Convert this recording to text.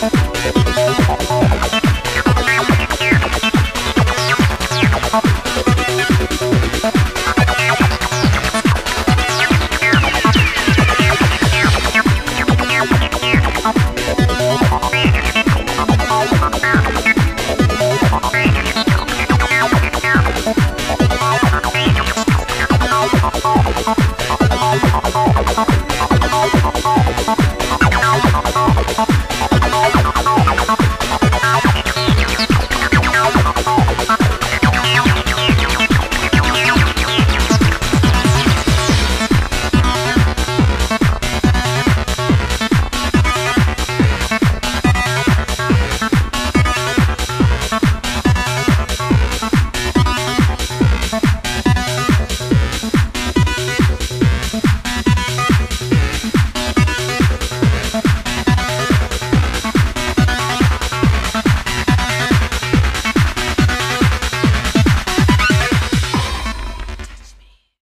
Música